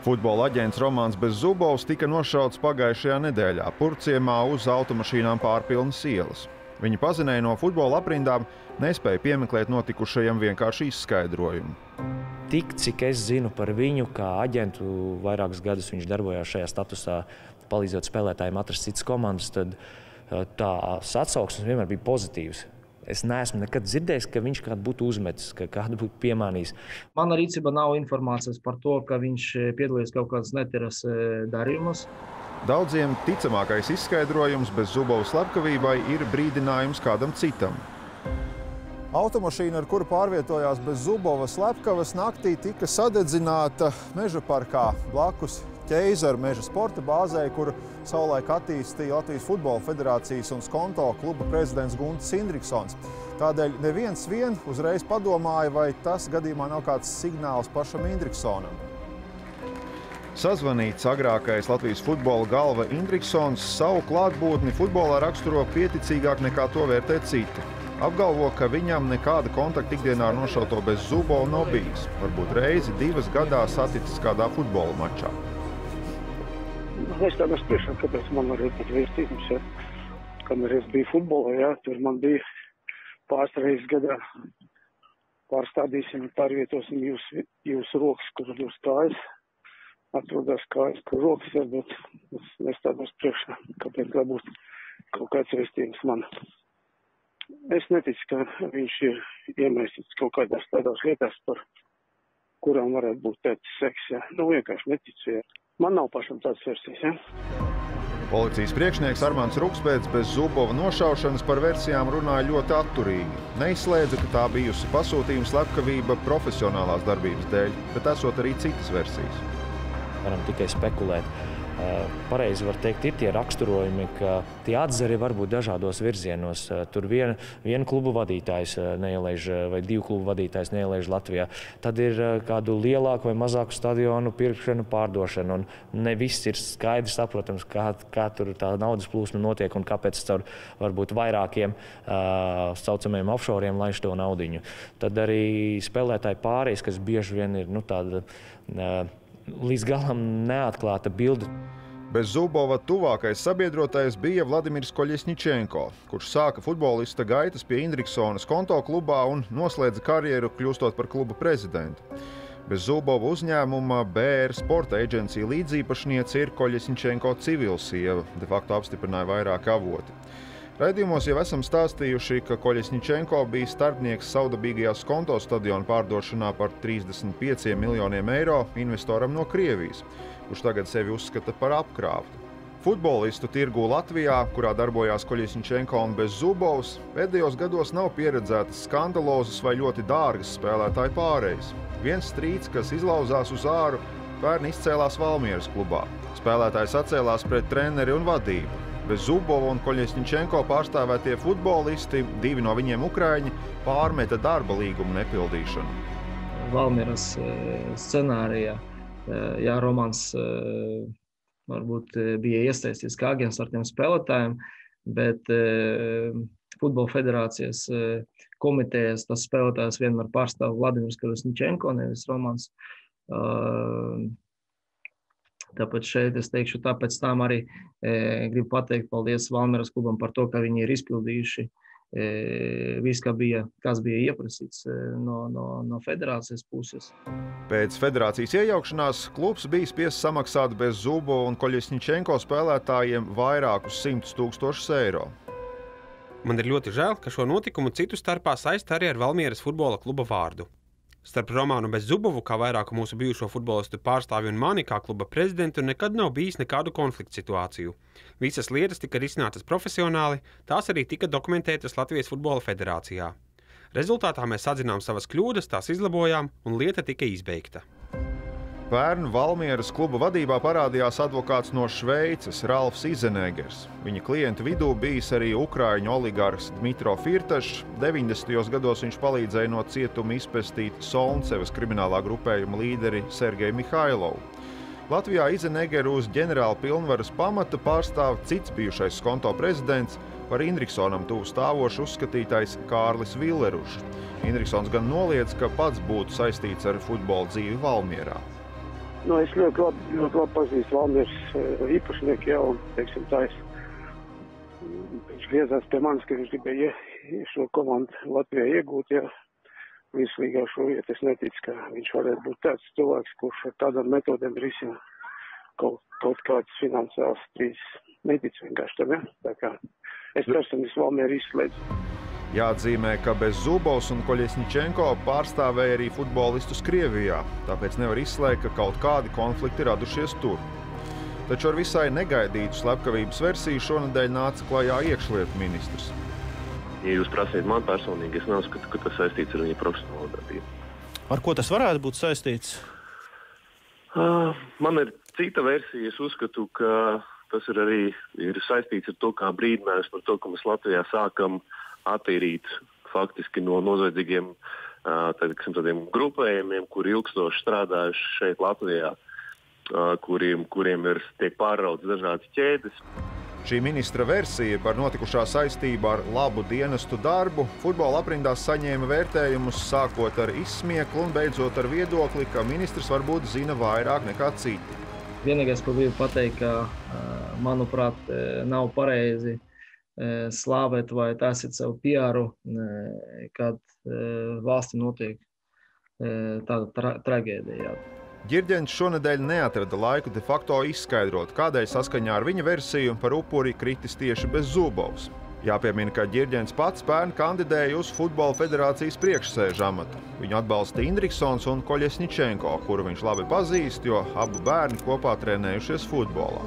Futbola aģents Romanis Bezzubovs tika nošauts pagājušajā nedēļā Purciemā uz automašīnām pārpilnas ielas. Viņa pazinēja no futbola aprindām, nespēja piemeklēt notikušajam vienkārši izskaidrojumu. Tik cik es zinu par viņu, kā aģentu, vairākus gadus viņš darbojās šajā statusā, palīdzot spēlētājiem atrast citas komandas, tad tās atsauksmes vienmēr bija pozitīvas. Es neesmu nekad dzirdējis, ka viņš kādu būtu uzmetis, ka kādu būtu piemānījis. Man rīcībā nav informācijas par to, ka viņš eh, piedalījās kaut kādas netīras eh, darījumus. Daudziem ticamākais izskaidrojums bez Zubovas slepkavībai ir brīdinājums kādam citam. Automašīna, ar kuru pārvietojās bez Zubovas slepkavas, naktī tika sadedzināta meža parkā blakus ķeizaru meža sporta bāzē, kur savulaik attīstīja Latvijas Futbola Federācijas un Skonto kluba prezidents Gunts Indriksons. Tādēļ neviens vien uzreiz padomāja, vai tas gadījumā nav kāds signāls pašam Indriksonam. Sazvanīts agrākais Latvijas futbola galva Indriksons savu klātbūtni futbolā raksturo pieticīgāk nekā to vērtē citi. Apgalvo, ka viņam nekāda kontakta ikdienā ar nošauto bez zubo nav bijis. Varbūt reizi divas gadā saticis kādā futbola mačā es tādā priekšā, kāpēc man arī pat vēstījums, ja, kamēr es biju futbolā, ja, tur man bija pāris reizes gadā pārstādīsim, pārvietosim jūs, jūsu rokas, kur jūs kājas, atrodas kājas, kur rokas ir, bet es nestādos priekšā, kāpēc varbūt kaut kāds vēstījums man. Es neticu, ka viņš ir iemaisīts kaut kādās tādās lietās, par kurām varētu būt tāds seks, ja. Nu, vienkārši neticu, ja. Man nav pašam tādas versijas. Ja? Policijas priekšnieks Armāns Rukspēts bez Zubova nošaušanas par versijām runāja ļoti atturīgi. Neizslēdza, ka tā bijusi pasūtījuma slepkavība profesionālās darbības dēļ, bet esot arī citas versijas. Varam tikai spekulēt. Eh, pareizi var teikt, ir tie raksturojumi, ka tie atzari var būt dažādos virzienos. Eh, tur vien klubu vadītājs eh, neielaiž, vai divu klubu vadītājs neielaiž Latvijā. Tad ir kādu lielāku vai mazāku stadionu pirkšana, pārdošana. Un ne viss ir skaidrs, saprotams, kā, kā tur tā naudas plūsma notiek un kāpēc caur varbūt vairākiem uh, saucamajiem offshoriem laiž to naudiņu. Tad arī spēlētāji pārējais, kas bieži vien ir nu, tāda. Uh, līdz galam neatklāta bilde. Bez Zubova tuvākais sabiedrotais bija Vladimirs Koļesņičenko, kurš sāka futbolista gaitas pie Indriksonas konto klubā un noslēdza karjeru kļūstot par kluba prezidentu. Bez Zubova uzņēmuma BR Sporta aģencija līdzīpašniece ir Koļesņičenko civilsieva, de facto apstiprināja vairāki avoti. Raidījumos jau esam stāstījuši, ka Koļesņičenko bija starpnieks saudabīgajās konto stadiona pārdošanā par 35 miljoniem eiro investoram no Krievijas, kurš tagad sevi uzskata par apkrāptu. Futbolistu tirgu Latvijā, kurā darbojās Koļesņičenko un bez Zubovs, pēdējos gados nav pieredzētas skandalozas vai ļoti dārgas spēlētāju pārējas. Viens strīds, kas izlauzās uz āru, pērn izcēlās Valmieras klubā. Spēlētājs atcēlās pret treneri un vadību. Bez Zubova un Koļesņičenko pārstāvētie futbolisti, divi no viņiem ukrāņi, pārmeta darba līgumu nepildīšanu. Valmieras e, scenārijā, e, jā, Romans e, varbūt bija iesaistīts kā agents ar tiem spēlētājiem, bet Futbola federācijas komitejas tas spēlētājs vienmēr pārstāv Vladimirs Koļesņičenko, nevis Romans. Tāpēc šeit es teikšu, tāpēc tam arī e, gribu pateikt paldies Valmieras klubam par to, ka viņi ir izpildījuši e, viss, ka bija, kas bija ieprasīts e, no, no, no federācijas puses. Pēc federācijas iejaukšanās klubs bija spiests samaksāt bez Zubo un Koļesņičenko spēlētājiem vairākus simtus tūkstošus eiro. Man ir ļoti žēl, ka šo notikumu citu starpā saista arī ar Valmieras futbola kluba vārdu. Starp Romānu Bezzubovu, kā vairāku mūsu bijušo futbolistu pārstāvju un mani kā kluba prezidentu, nekad nav bijis nekādu konfliktu situāciju. Visas lietas tika risinātas profesionāli, tās arī tika dokumentētas Latvijas Futbola Federācijā. Rezultātā mēs atzinām savas kļūdas, tās izlabojām un lieta tika izbeigta. Pērn Valmieras kluba vadībā parādījās advokāts no Šveices, Ralfs Izenegers. Viņa klientu vidū bijis arī ukrāņu oligārhs Dmitro Firtašs. 90. gados viņš palīdzēja no cietuma izpestīt Solncevas kriminālā grupējuma līderi Sergeju Mihailovu. Latvijā Izenegeru uz ģenerāla pilnvaras pamata pārstāv cits bijušais konto prezidents, par Indriksonam tuvu stāvošu uzskatītais Kārlis Villerušs. Indriksons gan noliedz, ka pats būtu saistīts ar futbola dzīvi Valmierā. Nu, es ļoti labi, ļoti labi pazīstu Valmieras īpašnieku jau, teiksim, tā es. Viņš griezās pie manis, ka viņš gribēja šo komandu Latvijā iegūt, jā. Vislīgā šo vietu es neticu, ka viņš varētu būt tāds cilvēks, kurš ar tādām metodēm risina kaut, kaut kādas finansiālas strīdus. Neticu vienkārši tam, ja? Tā kā es personīgi Valmieru izslēdzu. Jāatzīmē, ka bez Zubovs un Koļesničenko pārstāvēja arī futbolistus Krievijā, tāpēc nevar izslēgt, ka kaut kādi konflikti radušies tur. Taču ar visai negaidītu slepkavības versiju šonadēļ nāca klajā iekšlietu ministrs. Ja jūs prasāt man personīgi, es neuzskatu, ka tas saistīts ar viņa profesionālo darbību. Ar ko tas varētu būt saistīts? Uh, man ir cita versija. Es uzskatu, ka tas ir arī ir saistīts ar to, kā brīdinājums par to, ka mēs Latvijā sākam uh, attīrīt faktiski no noziedzīgiem tādiem grupējumiem, kuri ilgstoši strādājuši šeit Latvijā, kuriem, kuriem ir tiek pārrauts dažādas ķēdes. Šī ministra versija par notikušā saistību ar labu dienestu darbu futbola aprindās saņēma vērtējumus sākot ar izsmieklu un beidzot ar viedokli, ka ministrs varbūt zina vairāk nekā citi. Vienīgais, ko gribu pateikt, ka, manuprāt, nav pareizi slāvēt vai taisīt savu piāru, kad valstī notiek tāda tra traģēdija. Girģents šonadēļ neatrada laiku de facto izskaidrot, kādēļ saskaņā ar viņa versiju par upuri kritis tieši bez Zubovs. Jāpiemina, ka Girģents pats pērn kandidēja uz Futbola federācijas priekšsēža amatu. Viņu atbalsta Indriksons un Koļesničenko, kuru viņš labi pazīst, jo abu bērni kopā trenējušies futbolā.